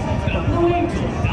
Got no ankle.